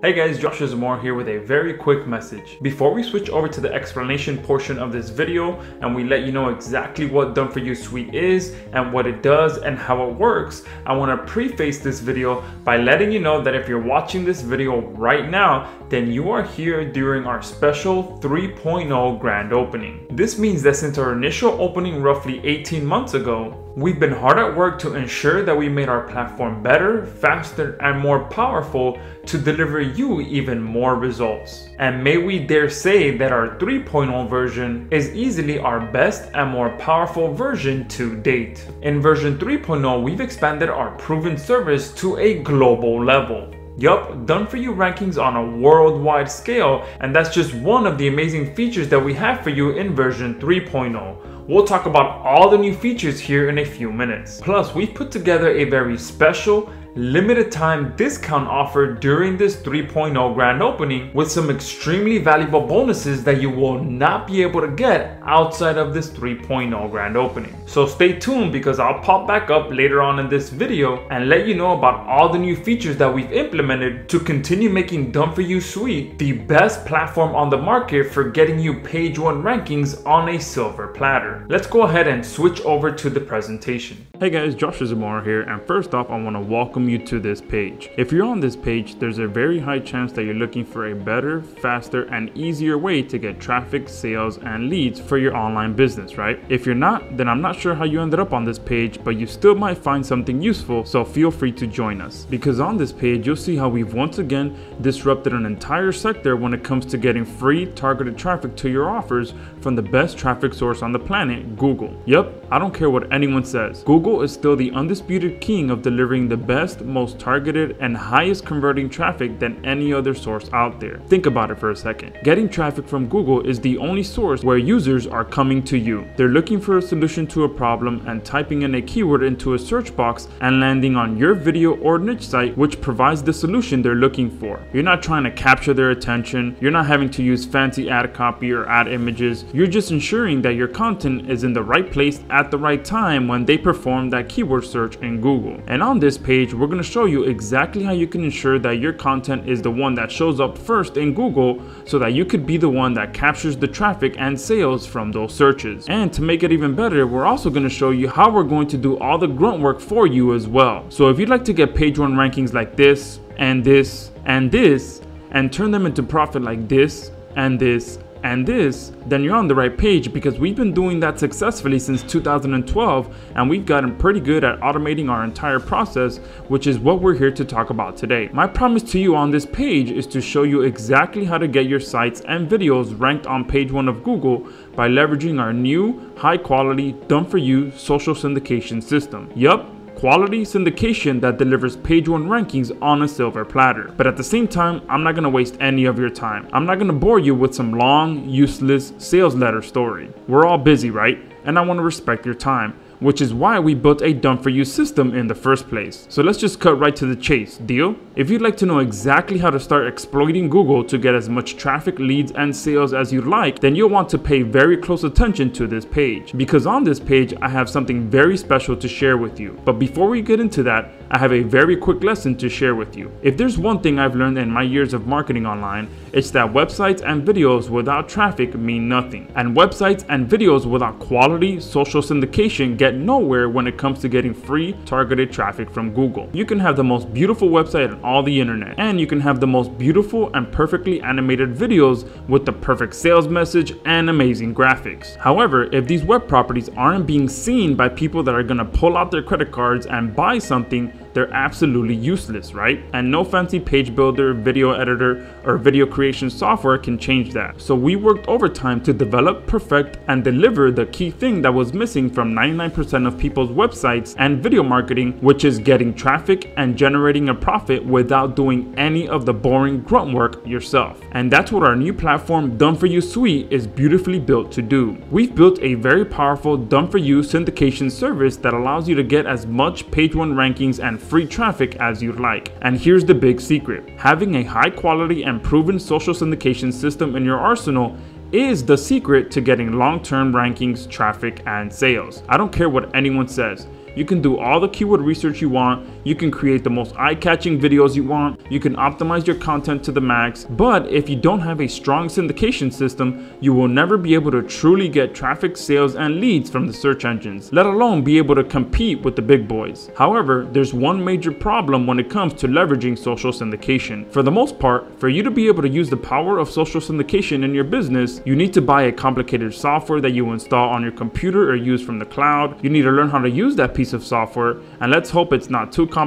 Hey guys, Joshua Zamora here with a very quick message. Before we switch over to the explanation portion of this video and we let you know exactly what Done For You Suite is and what it does and how it works, I want to preface this video by letting you know that if you're watching this video right now, then you are here during our special 3.0 grand opening. This means that since our initial opening roughly 18 months ago, We've been hard at work to ensure that we made our platform better, faster, and more powerful to deliver you even more results. And may we dare say that our 3.0 version is easily our best and more powerful version to date. In version 3.0, we've expanded our proven service to a global level. Yup, done for you rankings on a worldwide scale, and that's just one of the amazing features that we have for you in version 3.0. We'll talk about all the new features here in a few minutes. Plus, we've put together a very special limited time discount offer during this 3.0 grand opening with some extremely valuable bonuses that you will not be able to get outside of this 3.0 grand opening. So stay tuned because I'll pop back up later on in this video and let you know about all the new features that we've implemented to continue making Done For You Suite the best platform on the market for getting you page one rankings on a silver platter. Let's go ahead and switch over to the presentation. Hey guys, Joshua Zamora here and first off I want to welcome you to this page. If you're on this page, there's a very high chance that you're looking for a better, faster, and easier way to get traffic, sales, and leads for your online business, right? If you're not, then I'm not sure how you ended up on this page, but you still might find something useful, so feel free to join us. Because on this page, you'll see how we've once again disrupted an entire sector when it comes to getting free targeted traffic to your offers from the best traffic source on the planet, Google. Yep, I don't care what anyone says. Google is still the undisputed king of delivering the best, most targeted, and highest converting traffic than any other source out there. Think about it for a second. Getting traffic from Google is the only source where users are coming to you. They're looking for a solution to a problem and typing in a keyword into a search box and landing on your video or niche site which provides the solution they're looking for. You're not trying to capture their attention, you're not having to use fancy ad copy or ad images, you're just ensuring that your content is in the right place at the right time when they perform that keyword search in Google. And on this page, we're going to show you exactly how you can ensure that your content is the one that shows up first in Google so that you could be the one that captures the traffic and sales from those searches. And to make it even better, we're also going to show you how we're going to do all the grunt work for you as well. So if you'd like to get page one rankings like this and this and this and turn them into profit like this and this and this, then you're on the right page because we've been doing that successfully since 2012 and we've gotten pretty good at automating our entire process, which is what we're here to talk about today. My promise to you on this page is to show you exactly how to get your sites and videos ranked on page one of Google by leveraging our new high quality done for you social syndication system. Yup, quality syndication that delivers page one rankings on a silver platter. But at the same time, I'm not gonna waste any of your time. I'm not gonna bore you with some long, useless sales letter story. We're all busy, right? And I wanna respect your time which is why we built a done for you system in the first place. So let's just cut right to the chase, deal? If you'd like to know exactly how to start exploiting Google to get as much traffic, leads, and sales as you'd like, then you'll want to pay very close attention to this page. Because on this page, I have something very special to share with you. But before we get into that, I have a very quick lesson to share with you. If there's one thing I've learned in my years of marketing online, it's that websites and videos without traffic mean nothing. And websites and videos without quality social syndication get nowhere when it comes to getting free targeted traffic from Google. You can have the most beautiful website on all the internet, and you can have the most beautiful and perfectly animated videos with the perfect sales message and amazing graphics. However, if these web properties aren't being seen by people that are gonna pull out their credit cards and buy something, they're absolutely useless, right? And no fancy page builder, video editor, or video creation software can change that. So we worked overtime to develop, perfect, and deliver the key thing that was missing from 99% of people's websites and video marketing, which is getting traffic and generating a profit without doing any of the boring grunt work yourself. And that's what our new platform Done For You Suite is beautifully built to do. We've built a very powerful Done For You syndication service that allows you to get as much page one rankings and free traffic as you'd like. And here's the big secret. Having a high quality and proven social syndication system in your arsenal is the secret to getting long-term rankings, traffic, and sales. I don't care what anyone says. You can do all the keyword research you want, you can create the most eye-catching videos you want, you can optimize your content to the max, but if you don't have a strong syndication system, you will never be able to truly get traffic, sales, and leads from the search engines, let alone be able to compete with the big boys. However, there's one major problem when it comes to leveraging social syndication. For the most part, for you to be able to use the power of social syndication in your business, you need to buy a complicated software that you install on your computer or use from the cloud. You need to learn how to use that piece of software, and let's hope it's not too complicated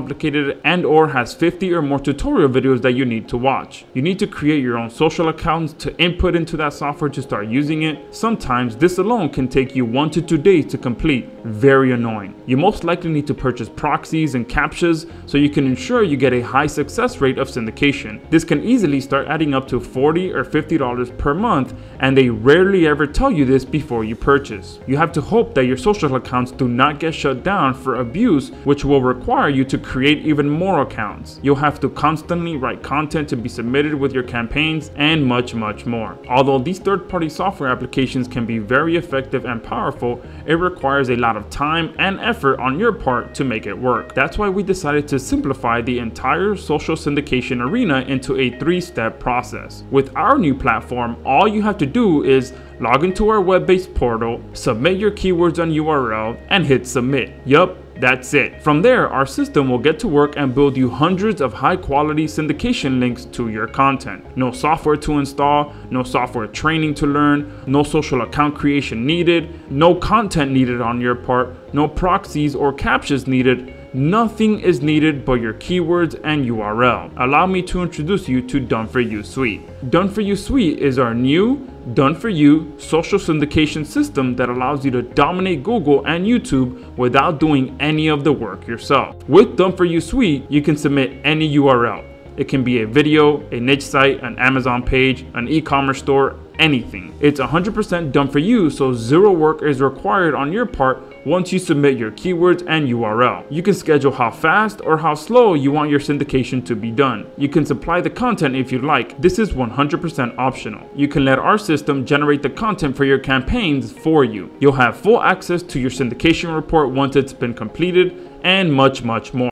and or has 50 or more tutorial videos that you need to watch. You need to create your own social accounts to input into that software to start using it. Sometimes this alone can take you one to two days to complete. Very annoying. You most likely need to purchase proxies and captchas so you can ensure you get a high success rate of syndication. This can easily start adding up to 40 or $50 per month and they rarely ever tell you this before you purchase. You have to hope that your social accounts do not get shut down for abuse which will require you to create even more accounts. You'll have to constantly write content to be submitted with your campaigns and much much more. Although these third-party software applications can be very effective and powerful, it requires a lot of time and effort on your part to make it work. That's why we decided to simplify the entire social syndication arena into a three-step process. With our new platform, all you have to do is log into our web-based portal, submit your keywords on URL, and hit submit. Yup, that's it. From there, our system will get to work and build you hundreds of high quality syndication links to your content. No software to install, no software training to learn, no social account creation needed, no content needed on your part, no proxies or captchas needed, nothing is needed but your keywords and URL. Allow me to introduce you to Done For You Suite. Done For You Suite is our new done for you social syndication system that allows you to dominate Google and YouTube without doing any of the work yourself. With Done for You Suite, you can submit any URL. It can be a video, a niche site, an Amazon page, an e-commerce store, anything. It's 100% done for you, so zero work is required on your part once you submit your keywords and URL. You can schedule how fast or how slow you want your syndication to be done. You can supply the content if you like. This is 100% optional. You can let our system generate the content for your campaigns for you. You'll have full access to your syndication report once it's been completed and much much more.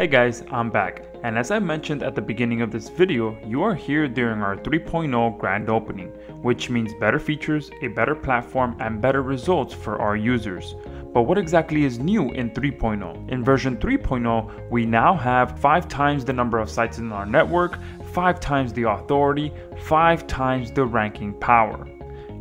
Hey guys, I'm back. And as I mentioned at the beginning of this video, you are here during our 3.0 grand opening, which means better features, a better platform, and better results for our users. But what exactly is new in 3.0? In version 3.0, we now have 5 times the number of sites in our network, 5 times the authority, 5 times the ranking power.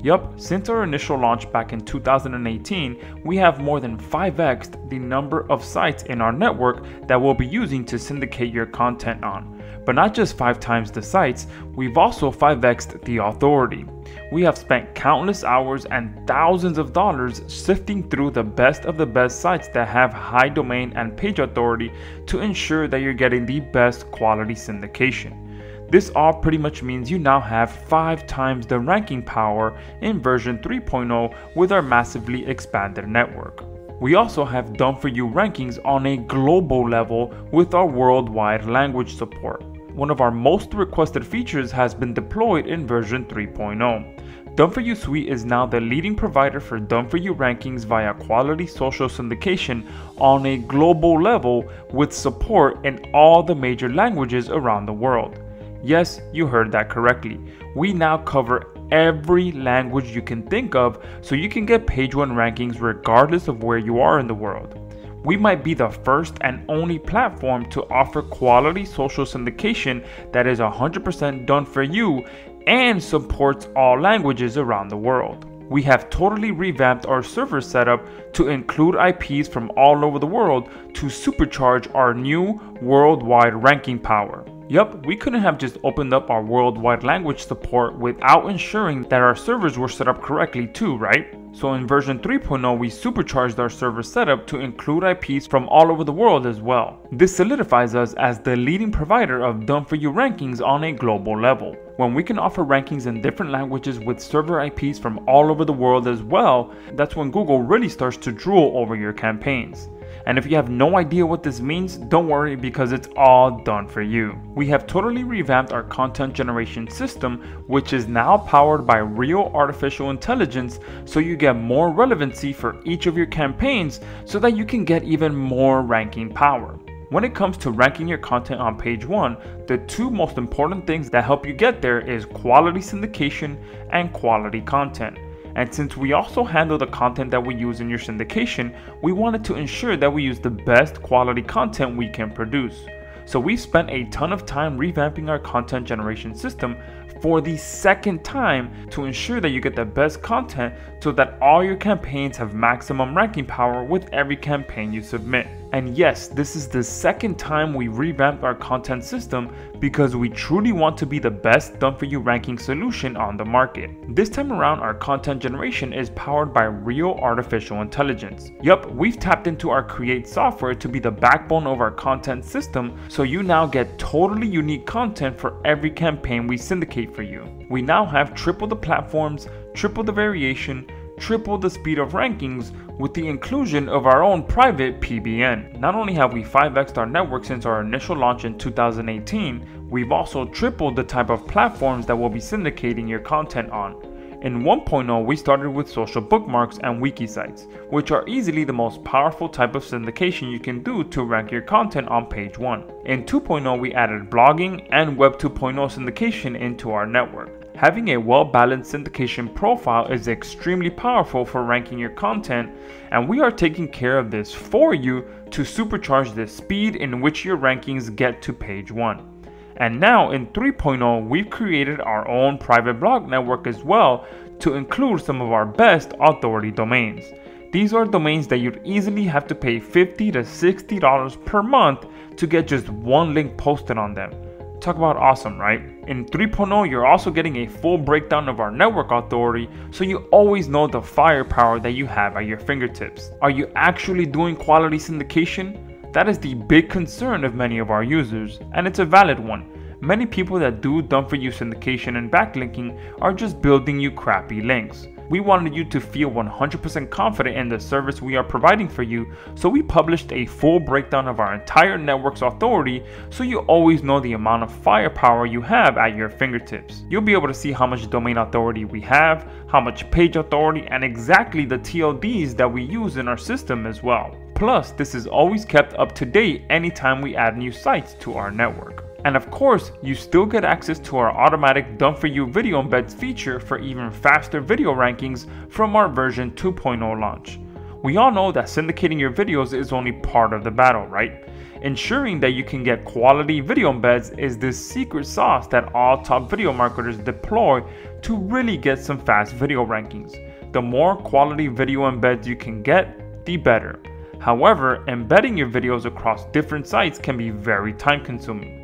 Yup, since our initial launch back in 2018, we have more than 5x the number of sites in our network that we'll be using to syndicate your content on. But not just 5 times the sites, we've also 5xed the authority. We have spent countless hours and thousands of dollars sifting through the best of the best sites that have high domain and page authority to ensure that you're getting the best quality syndication. This all pretty much means you now have 5 times the ranking power in version 3.0 with our massively expanded network. We also have done for you rankings on a global level with our worldwide language support. One of our most requested features has been deployed in version 3.0. Done for You Suite is now the leading provider for Done for You rankings via quality social syndication on a global level with support in all the major languages around the world. Yes, you heard that correctly. We now cover every language you can think of so you can get page 1 rankings regardless of where you are in the world. We might be the first and only platform to offer quality social syndication that is 100% done for you and supports all languages around the world. We have totally revamped our server setup to include IPs from all over the world to supercharge our new worldwide ranking power. Yup, we couldn't have just opened up our worldwide language support without ensuring that our servers were set up correctly too, right? So in version 3.0, we supercharged our server setup to include IPs from all over the world as well. This solidifies us as the leading provider of done for you rankings on a global level. When we can offer rankings in different languages with server IPs from all over the world as well, that's when Google really starts to drool over your campaigns. And if you have no idea what this means, don't worry because it's all done for you. We have totally revamped our content generation system, which is now powered by real artificial intelligence, so you get more relevancy for each of your campaigns so that you can get even more ranking power. When it comes to ranking your content on page 1, the two most important things that help you get there is quality syndication and quality content. And since we also handle the content that we use in your syndication, we wanted to ensure that we use the best quality content we can produce. So we spent a ton of time revamping our content generation system for the second time to ensure that you get the best content so that all your campaigns have maximum ranking power with every campaign you submit. And yes, this is the second time we revamped our content system because we truly want to be the best done for you ranking solution on the market. This time around, our content generation is powered by real artificial intelligence. Yup, we've tapped into our Create software to be the backbone of our content system so you now get totally unique content for every campaign we syndicate for you. We now have triple the platforms, triple the variation, triple the speed of rankings with the inclusion of our own private PBN. Not only have we 5x'd our network since our initial launch in 2018, we've also tripled the type of platforms that we'll be syndicating your content on. In 1.0, we started with social bookmarks and wiki sites, which are easily the most powerful type of syndication you can do to rank your content on page 1. In 2.0, we added blogging and Web 2.0 syndication into our network. Having a well-balanced syndication profile is extremely powerful for ranking your content and we are taking care of this for you to supercharge the speed in which your rankings get to page 1. And now in 3.0 we've created our own private blog network as well to include some of our best authority domains. These are domains that you'd easily have to pay 50 to $60 per month to get just one link posted on them. Talk about awesome, right? In 3.0, you're also getting a full breakdown of our network authority so you always know the firepower that you have at your fingertips. Are you actually doing quality syndication? That is the big concern of many of our users, and it's a valid one. Many people that do done for you syndication and backlinking are just building you crappy links. We wanted you to feel 100% confident in the service we are providing for you, so we published a full breakdown of our entire network's authority so you always know the amount of firepower you have at your fingertips. You'll be able to see how much domain authority we have, how much page authority, and exactly the TLDs that we use in our system as well. Plus, this is always kept up to date anytime we add new sites to our network. And of course, you still get access to our automatic done for you video embeds feature for even faster video rankings from our version 2.0 launch. We all know that syndicating your videos is only part of the battle, right? Ensuring that you can get quality video embeds is the secret sauce that all top video marketers deploy to really get some fast video rankings. The more quality video embeds you can get, the better. However, embedding your videos across different sites can be very time consuming.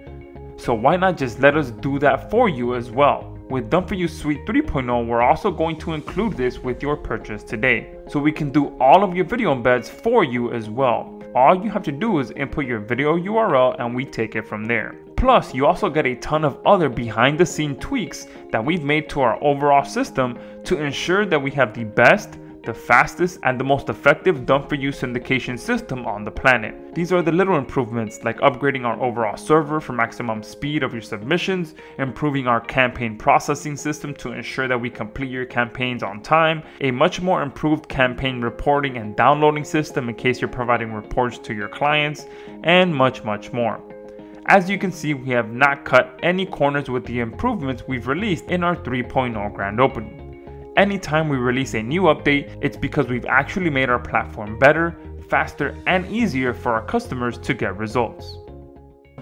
So why not just let us do that for you as well? With Done For You Suite 3.0, we're also going to include this with your purchase today. So we can do all of your video embeds for you as well. All you have to do is input your video URL and we take it from there. Plus, you also get a ton of other behind the scene tweaks that we've made to our overall system to ensure that we have the best, the fastest and the most effective dump for you syndication system on the planet. These are the little improvements like upgrading our overall server for maximum speed of your submissions, improving our campaign processing system to ensure that we complete your campaigns on time, a much more improved campaign reporting and downloading system in case you're providing reports to your clients, and much much more. As you can see, we have not cut any corners with the improvements we've released in our 3.0 grand opening. Anytime we release a new update, it's because we've actually made our platform better, faster, and easier for our customers to get results.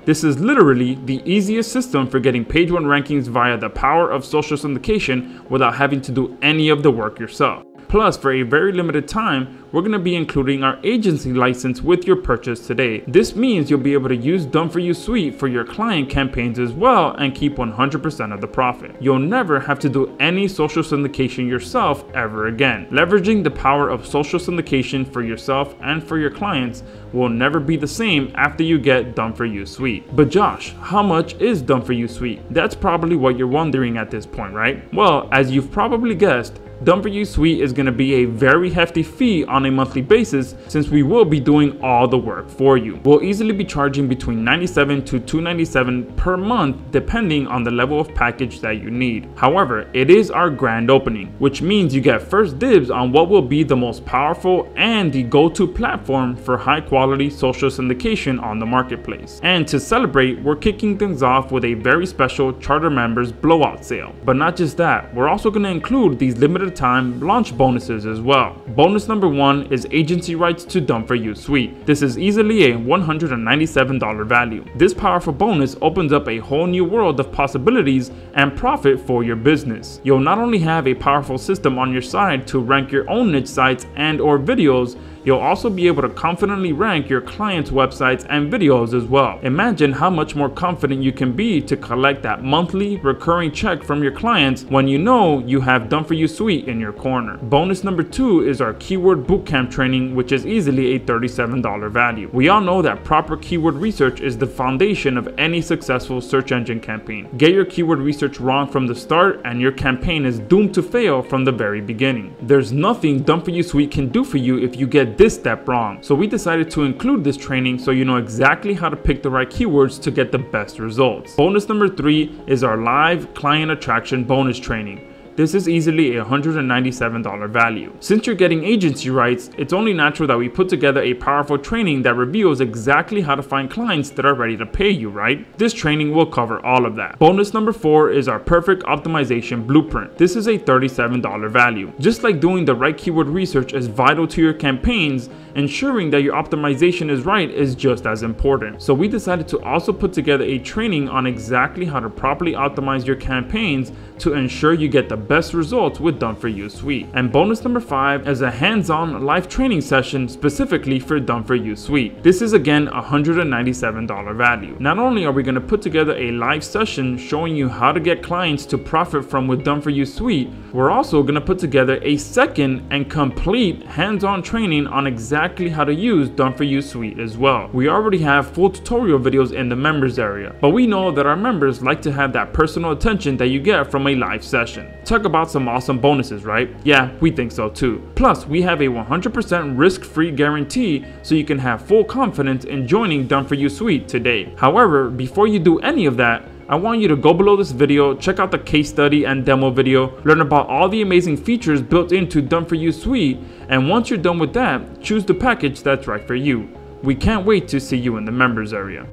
This is literally the easiest system for getting page 1 rankings via the power of social syndication without having to do any of the work yourself. Plus, for a very limited time, we're going to be including our agency license with your purchase today. This means you'll be able to use Done For You Suite for your client campaigns as well and keep 100% of the profit. You'll never have to do any social syndication yourself ever again. Leveraging the power of social syndication for yourself and for your clients will never be the same after you get Done For You Suite. But Josh, how much is Done For You Suite? That's probably what you're wondering at this point, right? Well, as you've probably guessed, Done For You Suite is going to be a very hefty fee on a monthly basis since we will be doing all the work for you. We'll easily be charging between 97 to 297 per month depending on the level of package that you need. However, it is our grand opening, which means you get first dibs on what will be the most powerful and the go-to platform for high quality social syndication on the marketplace. And to celebrate, we're kicking things off with a very special charter members blowout sale. But not just that, we're also going to include these limited time launch bonuses as well. Bonus number one is agency rights to Done For You Suite. This is easily a $197 value. This powerful bonus opens up a whole new world of possibilities and profit for your business. You'll not only have a powerful system on your side to rank your own niche sites and or videos, You'll also be able to confidently rank your clients' websites and videos as well. Imagine how much more confident you can be to collect that monthly recurring check from your clients when you know you have Done For You Suite in your corner. Bonus number two is our keyword bootcamp training, which is easily a $37 value. We all know that proper keyword research is the foundation of any successful search engine campaign. Get your keyword research wrong from the start and your campaign is doomed to fail from the very beginning. There's nothing Done For You Suite can do for you if you get this step wrong. So we decided to include this training so you know exactly how to pick the right keywords to get the best results. Bonus number three is our live client attraction bonus training. This is easily a $197 value. Since you're getting agency rights, it's only natural that we put together a powerful training that reveals exactly how to find clients that are ready to pay you, right? This training will cover all of that. Bonus number four is our perfect optimization blueprint. This is a $37 value. Just like doing the right keyword research is vital to your campaigns, ensuring that your optimization is right is just as important. So we decided to also put together a training on exactly how to properly optimize your campaigns to ensure you get the best results with Done For You Suite. And bonus number five is a hands-on live training session specifically for Done For You Suite. This is again a $197 value. Not only are we going to put together a live session showing you how to get clients to profit from with Done For You Suite, we're also going to put together a second and complete hands-on training on exactly exactly how to use Done For You Suite as well. We already have full tutorial videos in the members area, but we know that our members like to have that personal attention that you get from a live session. Talk about some awesome bonuses, right? Yeah, we think so too. Plus, we have a 100% risk-free guarantee so you can have full confidence in joining Done For You Suite today. However, before you do any of that, I want you to go below this video, check out the case study and demo video, learn about all the amazing features built into Done For You Suite, and once you're done with that, choose the package that's right for you. We can't wait to see you in the members area.